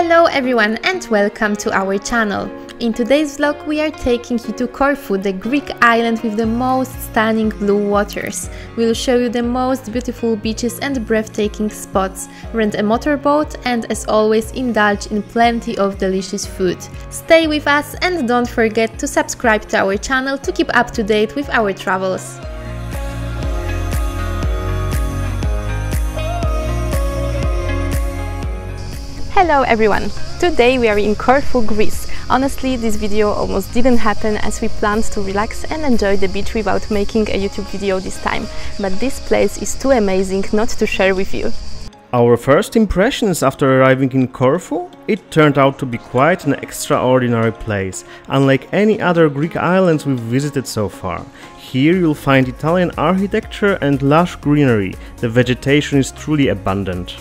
Hello everyone and welcome to our channel. In today's vlog we are taking you to Corfu, the Greek island with the most stunning blue waters. We'll show you the most beautiful beaches and breathtaking spots, rent a motorboat and as always indulge in plenty of delicious food. Stay with us and don't forget to subscribe to our channel to keep up to date with our travels. Hello everyone! Today we are in Corfu, Greece. Honestly, this video almost didn't happen as we planned to relax and enjoy the beach without making a YouTube video this time. But this place is too amazing not to share with you. Our first impressions after arriving in Corfu? It turned out to be quite an extraordinary place, unlike any other Greek islands we've visited so far. Here you'll find Italian architecture and lush greenery, the vegetation is truly abundant.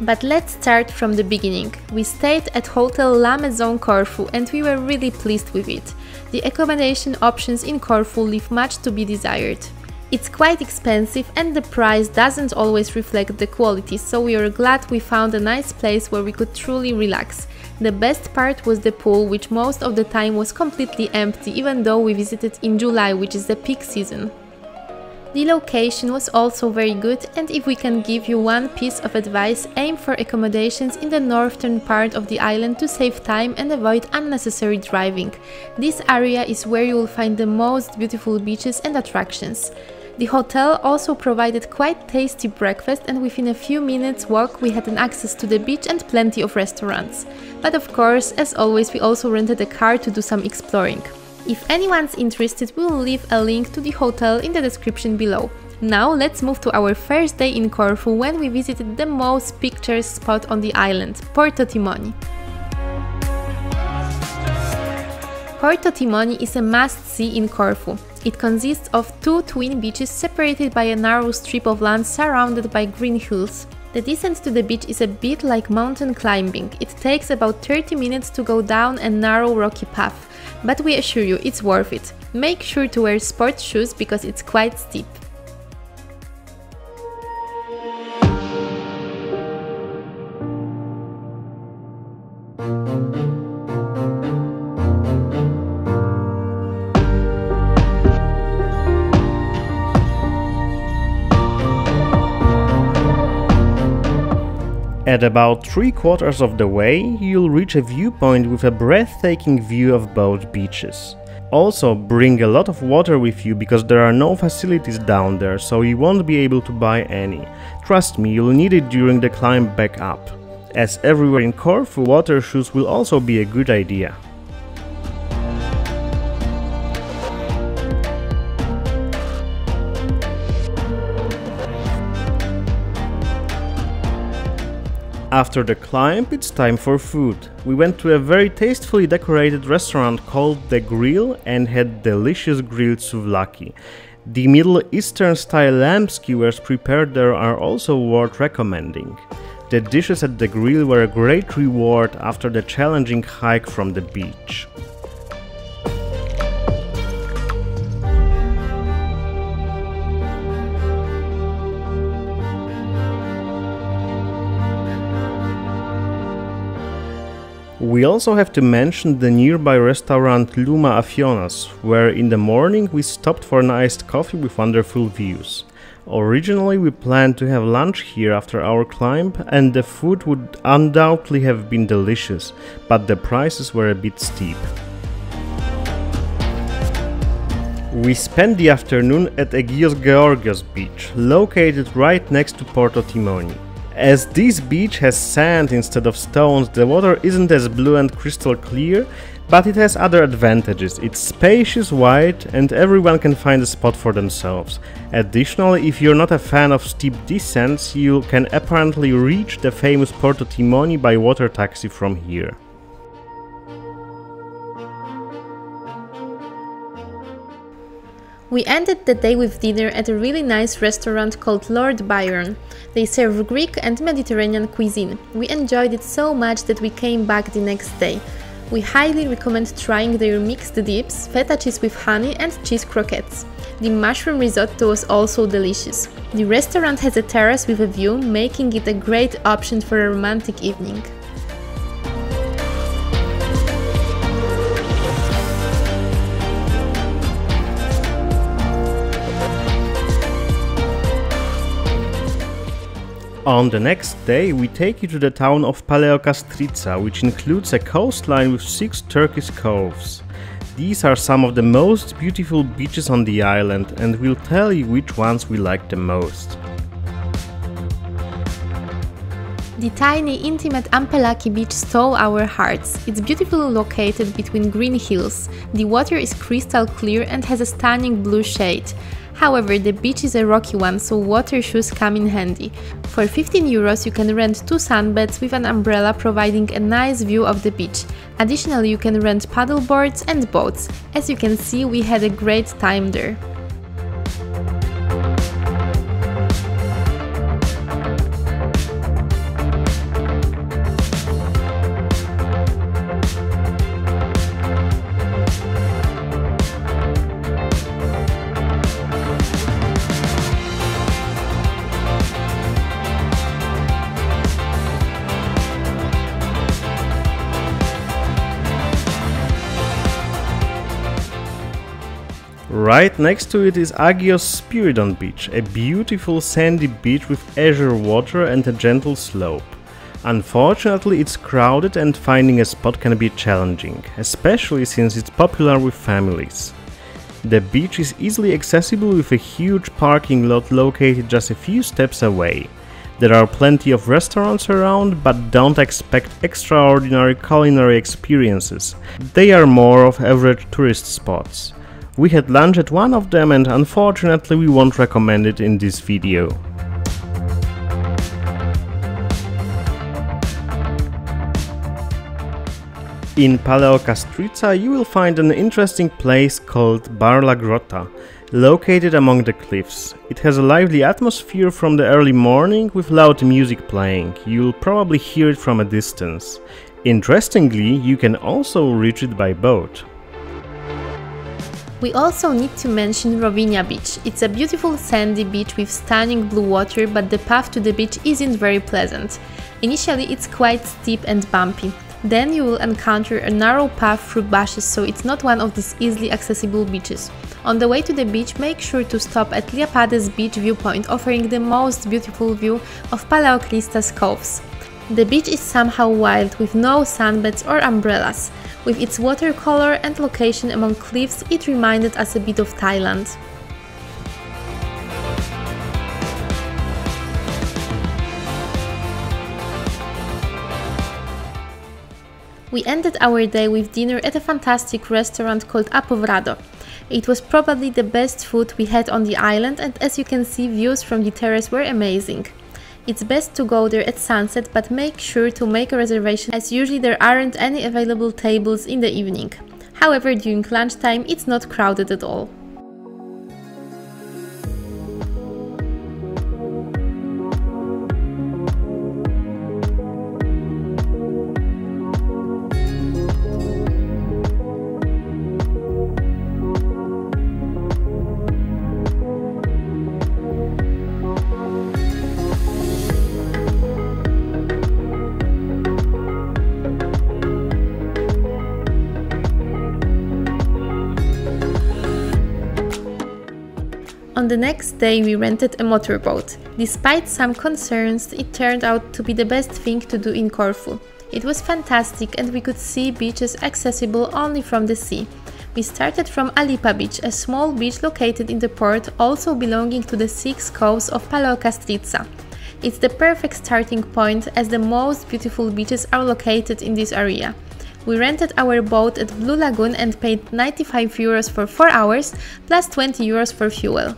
But let's start from the beginning. We stayed at Hotel La Maison Corfu and we were really pleased with it. The accommodation options in Corfu leave much to be desired. It's quite expensive and the price doesn't always reflect the quality, so we are glad we found a nice place where we could truly relax. The best part was the pool, which most of the time was completely empty even though we visited in July, which is the peak season. The location was also very good and if we can give you one piece of advice, aim for accommodations in the northern part of the island to save time and avoid unnecessary driving. This area is where you will find the most beautiful beaches and attractions. The hotel also provided quite tasty breakfast and within a few minutes walk we had an access to the beach and plenty of restaurants. But of course, as always, we also rented a car to do some exploring. If anyone's interested, we'll leave a link to the hotel in the description below. Now let's move to our first day in Corfu when we visited the most picturesque spot on the island, Porto Timoni. Porto Timoni is a must-see in Corfu. It consists of two twin beaches separated by a narrow strip of land surrounded by green hills. The descent to the beach is a bit like mountain climbing. It takes about 30 minutes to go down a narrow rocky path but we assure you it's worth it. Make sure to wear sports shoes because it's quite steep. At about three quarters of the way, you'll reach a viewpoint with a breathtaking view of both beaches. Also, bring a lot of water with you because there are no facilities down there, so you won't be able to buy any. Trust me, you'll need it during the climb back up. As everywhere in Corfu, water shoes will also be a good idea. After the climb, it's time for food. We went to a very tastefully decorated restaurant called The Grill and had delicious grilled souvlaki. The Middle Eastern style lamb skewers prepared there are also worth recommending. The dishes at the grill were a great reward after the challenging hike from the beach. We also have to mention the nearby restaurant Luuma Afionas, where in the morning we stopped for an iced coffee with wonderful views. Originally we planned to have lunch here after our climb and the food would undoubtedly have been delicious, but the prices were a bit steep. We spent the afternoon at Agios Georgios beach, located right next to Porto Timoni. As this beach has sand instead of stones, the water isn't as blue and crystal clear, but it has other advantages. It's spacious, wide, and everyone can find a spot for themselves. Additionally, if you're not a fan of steep descents, you can apparently reach the famous Porto Timoni by water taxi from here. We ended the day with dinner at a really nice restaurant called Lord Byron. They serve Greek and Mediterranean cuisine. We enjoyed it so much that we came back the next day. We highly recommend trying their mixed dips, feta cheese with honey and cheese croquettes. The mushroom risotto was also delicious. The restaurant has a terrace with a view, making it a great option for a romantic evening. On the next day, we take you to the town of Paleokastritsa, which includes a coastline with six Turkish coves. These are some of the most beautiful beaches on the island, and we'll tell you which ones we like the most. The tiny, intimate Ampelaki beach stole our hearts. It's beautifully located between green hills. The water is crystal clear and has a stunning blue shade. However, the beach is a rocky one, so water shoes come in handy. For 15 euros you can rent two sunbeds with an umbrella providing a nice view of the beach. Additionally, you can rent paddle boards and boats. As you can see, we had a great time there. Right next to it is Agios Spiridon Beach, a beautiful sandy beach with azure water and a gentle slope. Unfortunately, it's crowded and finding a spot can be challenging, especially since it's popular with families. The beach is easily accessible with a huge parking lot located just a few steps away. There are plenty of restaurants around, but don't expect extraordinary culinary experiences. They are more of average tourist spots. We had lunch at one of them and unfortunately we won't recommend it in this video. In Paleokastritsa you will find an interesting place called Bar La Grotta, located among the cliffs. It has a lively atmosphere from the early morning with loud music playing, you'll probably hear it from a distance. Interestingly, you can also reach it by boat. We also need to mention Rovinia Beach. It's a beautiful sandy beach with stunning blue water, but the path to the beach isn't very pleasant. Initially it's quite steep and bumpy. Then you will encounter a narrow path through bushes, so it's not one of these easily accessible beaches. On the way to the beach, make sure to stop at Liapades beach viewpoint, offering the most beautiful view of Paleokastritsa's coves. The beach is somehow wild with no sunbeds or umbrellas. With its watercolor and location among cliffs, it reminded us a bit of Thailand. We ended our day with dinner at a fantastic restaurant called Apovrado. It was probably the best food we had on the island and as you can see views from the terrace were amazing. It's best to go there at sunset, but make sure to make a reservation as usually there aren't any available tables in the evening. However, during lunchtime it's not crowded at all. The next day we rented a motorboat. Despite some concerns, it turned out to be the best thing to do in Corfu. It was fantastic and we could see beaches accessible only from the sea. We started from Alipa Beach, a small beach located in the port, also belonging to the six coves of Paleokastritsa. It's the perfect starting point as the most beautiful beaches are located in this area. We rented our boat at Blue Lagoon and paid 95 euros for 4 hours plus 20 euros for fuel.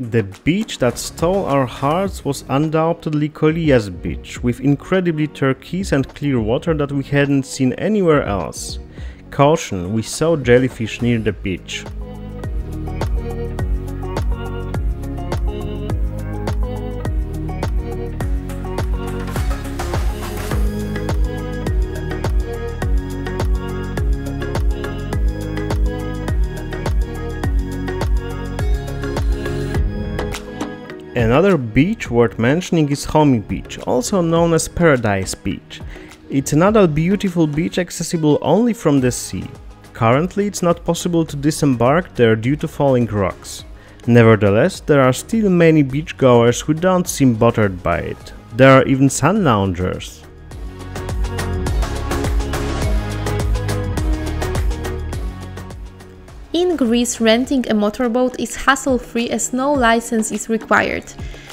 The beach that stole our hearts was undoubtedly Kolias beach, with incredibly turquoise and clear water that we hadn't seen anywhere else. Caution, we saw jellyfish near the beach. Another beach worth mentioning is Chomi Beach, also known as Paradise Beach. It's another beautiful beach accessible only from the sea. Currently it's not possible to disembark there due to falling rocks. Nevertheless, there are still many beachgoers who don't seem bothered by it. There are even sun loungers. In Greece, renting a motorboat is hassle-free as no license is required.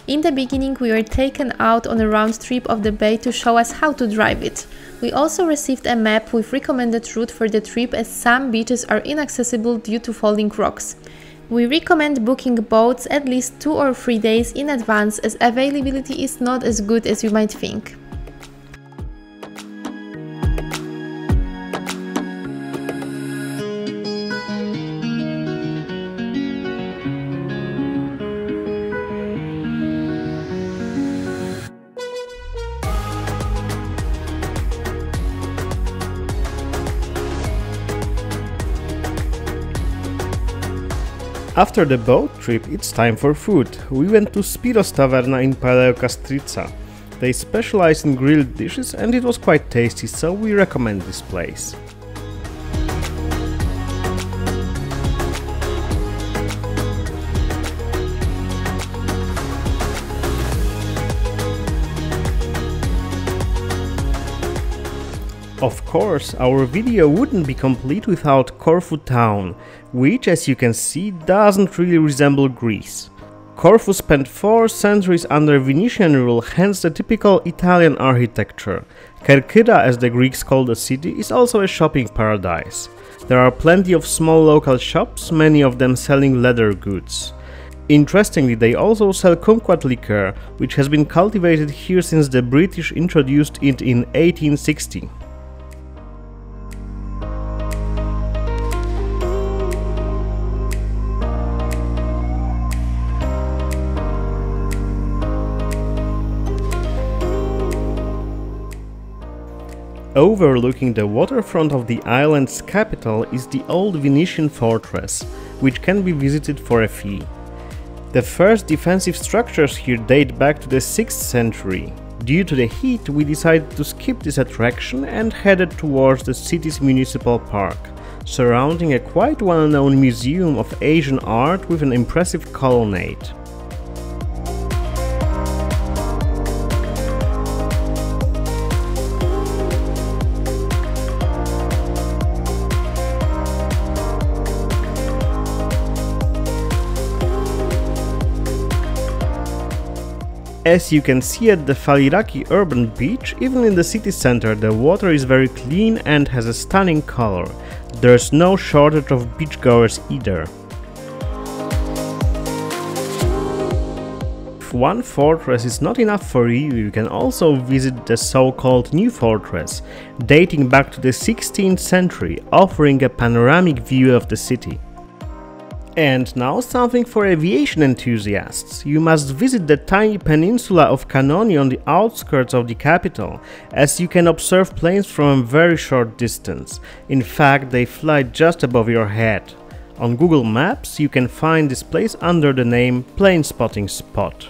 In the beginning, we were taken out on a round trip of the bay to show us how to drive it. We also received a map with recommended route for the trip as some beaches are inaccessible due to falling rocks. We recommend booking boats at least 2 or 3 days in advance as availability is not as good as you might think. After the boat trip, it's time for food. We went to Spiros Taverna in Paleokastritsa. They specialize in grilled dishes and it was quite tasty, so we recommend this place. Of course, our video wouldn't be complete without Corfu town, which as you can see doesn't really resemble Greece. Corfu spent 4 centuries under Venetian rule, hence the typical Italian architecture. Kerkyra, as the Greeks call the city, is also a shopping paradise. There are plenty of small local shops, many of them selling leather goods. Interestingly, they also sell kumquat liquor, which has been cultivated here since the British introduced it in 1860. Overlooking the waterfront of the island's capital is the old Venetian fortress, which can be visited for a fee. The first defensive structures here date back to the 6th century. Due to the heat, we decided to skip this attraction and headed towards the city's municipal park, surrounding a quite well-known museum of Asian art with an impressive colonnade. As you can see at the Faliraki urban beach, even in the city center the water is very clean and has a stunning color. There's no shortage of beachgoers either. If one fortress is not enough for you, you can also visit the so-called New Fortress, dating back to the 16th century, offering a panoramic view of the city. And now something for aviation enthusiasts. You must visit the tiny peninsula of Kanoni on the outskirts of the capital, as you can observe planes from a very short distance. In fact, they fly just above your head. On Google Maps, you can find this place under the name Plane Spotting Spot.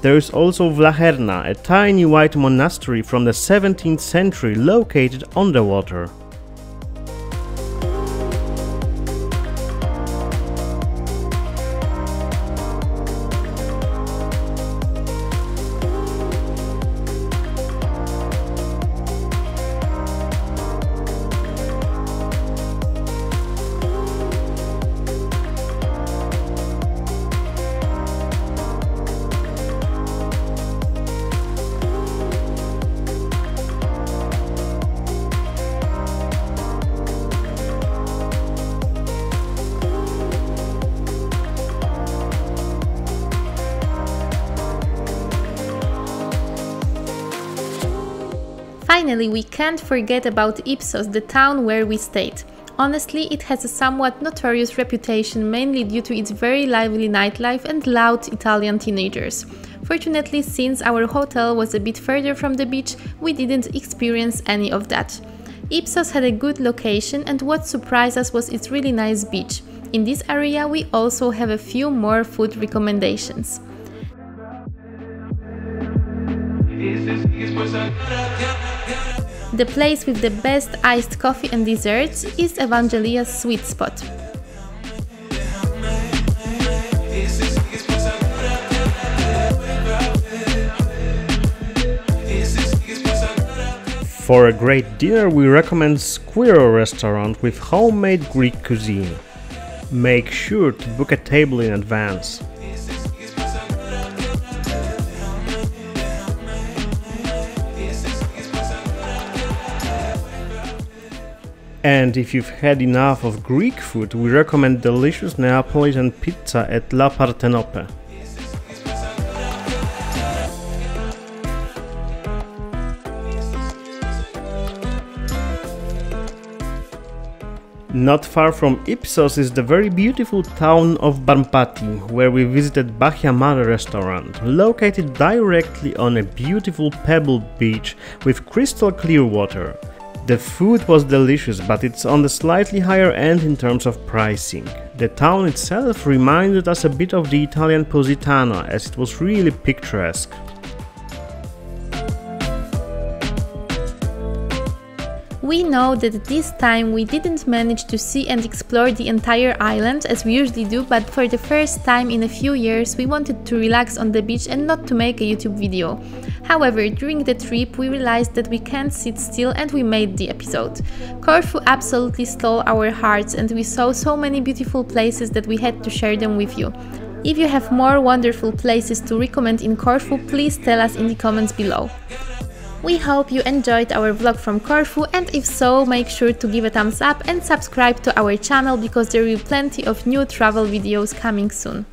There is also Vlacherna, a tiny white monastery from the 17th century located on the water. Finally, we can't forget about Ipsos, the town where we stayed. Honestly, it has a somewhat notorious reputation mainly due to its very lively nightlife and loud Italian teenagers. Fortunately, since our hotel was a bit further from the beach, we didn't experience any of that. Ipsos had a good location and what surprised us was its really nice beach. In this area we also have a few more food recommendations. The place with the best iced coffee and desserts is Evangelia's sweet spot. For a great dinner we recommend Squirrel restaurant with homemade Greek cuisine. Make sure to book a table in advance. And if you've had enough of Greek food, we recommend delicious Neapolitan pizza at La Partenope. Not far from Ipsos is the very beautiful town of Barmpati, where we visited Bahia Mare restaurant, located directly on a beautiful pebble beach with crystal clear water. The food was delicious, but it's on the slightly higher end in terms of pricing. The town itself reminded us a bit of the Italian Positano, as it was really picturesque. We know that this time we didn't manage to see and explore the entire island as we usually do, but for the first time in a few years we wanted to relax on the beach and not to make a YouTube video. However, during the trip we realized that we can't sit still and we made the episode. Corfu absolutely stole our hearts and we saw so many beautiful places that we had to share them with you. If you have more wonderful places to recommend in Corfu, please tell us in the comments below. We hope you enjoyed our vlog from Corfu and if so, make sure to give a thumbs up and subscribe to our channel because there will be plenty of new travel videos coming soon.